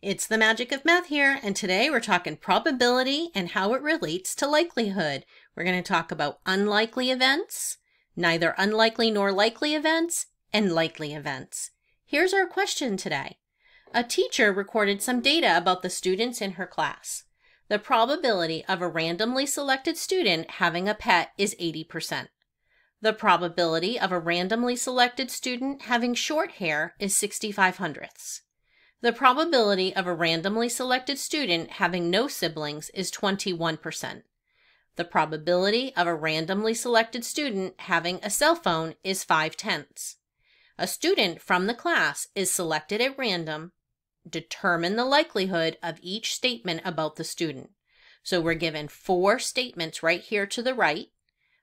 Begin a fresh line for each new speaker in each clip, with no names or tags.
It's the magic of math here, and today we're talking probability and how it relates to likelihood. We're going to talk about unlikely events, neither unlikely nor likely events, and likely events. Here's our question today. A teacher recorded some data about the students in her class. The probability of a randomly selected student having a pet is 80%. The probability of a randomly selected student having short hair is 65 hundredths. The probability of a randomly selected student having no siblings is 21%. The probability of a randomly selected student having a cell phone is 5 tenths. A student from the class is selected at random. Determine the likelihood of each statement about the student. So we're given four statements right here to the right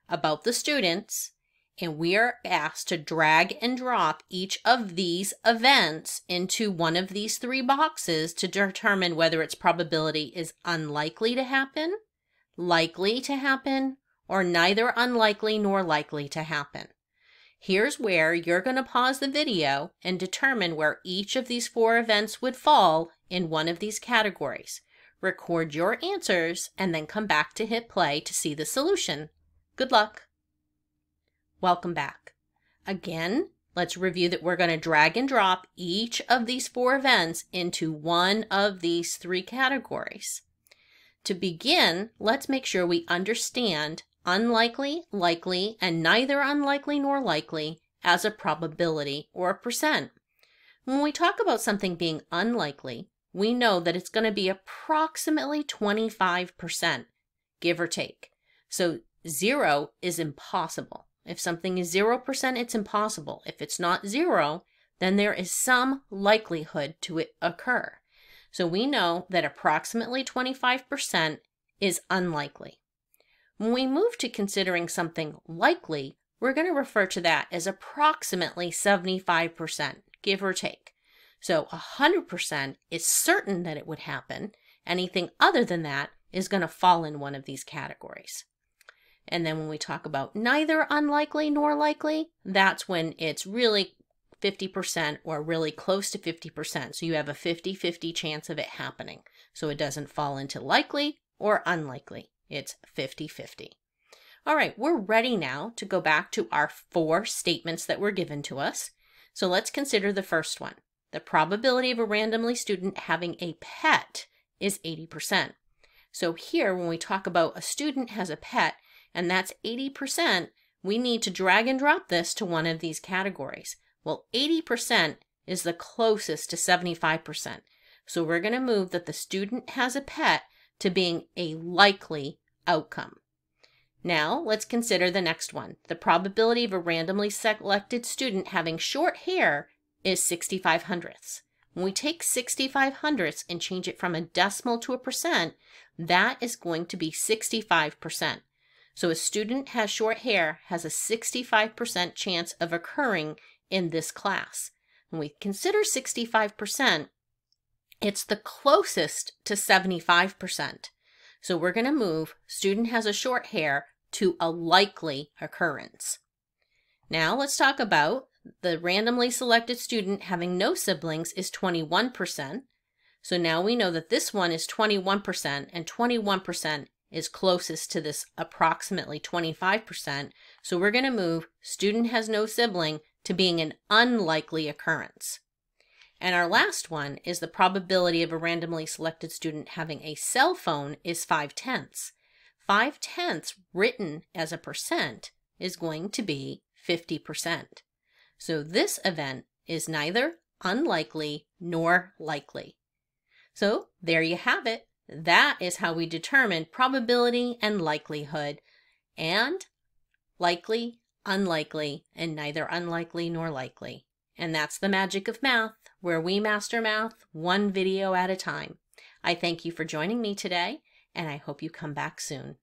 about the students and we are asked to drag and drop each of these events into one of these three boxes to determine whether its probability is unlikely to happen, likely to happen, or neither unlikely nor likely to happen. Here's where you're going to pause the video and determine where each of these four events would fall in one of these categories. Record your answers and then come back to hit play to see the solution. Good luck! Welcome back. Again, let's review that we're going to drag and drop each of these four events into one of these three categories. To begin, let's make sure we understand unlikely, likely, and neither unlikely nor likely as a probability or a percent. When we talk about something being unlikely, we know that it's going to be approximately 25%, give or take. So zero is impossible. If something is 0%, it's impossible. If it's not zero, then there is some likelihood to it occur. So we know that approximately 25% is unlikely. When we move to considering something likely, we're going to refer to that as approximately 75%, give or take. So 100% is certain that it would happen. Anything other than that is going to fall in one of these categories. And then when we talk about neither unlikely nor likely, that's when it's really 50% or really close to 50%. So you have a 50 50 chance of it happening. So it doesn't fall into likely or unlikely, it's 50 50. All right, we're ready now to go back to our four statements that were given to us. So let's consider the first one. The probability of a randomly student having a pet is 80%. So here, when we talk about a student has a pet, and that's 80%, we need to drag and drop this to one of these categories. Well, 80% is the closest to 75%. So we're going to move that the student has a pet to being a likely outcome. Now let's consider the next one. The probability of a randomly selected student having short hair is 65 hundredths. When we take 65 hundredths and change it from a decimal to a percent, that is going to be 65%. So a student has short hair has a 65% chance of occurring in this class. When we consider 65%, it's the closest to 75%. So we're going to move student has a short hair to a likely occurrence. Now let's talk about the randomly selected student having no siblings is 21%. So now we know that this one is 21% and 21% is closest to this approximately 25%. So we're going to move student has no sibling to being an unlikely occurrence. And our last one is the probability of a randomly selected student having a cell phone is 5 tenths. 5 tenths written as a percent is going to be 50%. So this event is neither unlikely nor likely. So there you have it. That is how we determine probability and likelihood and likely, unlikely, and neither unlikely nor likely. And that's the magic of math, where we master math one video at a time. I thank you for joining me today, and I hope you come back soon.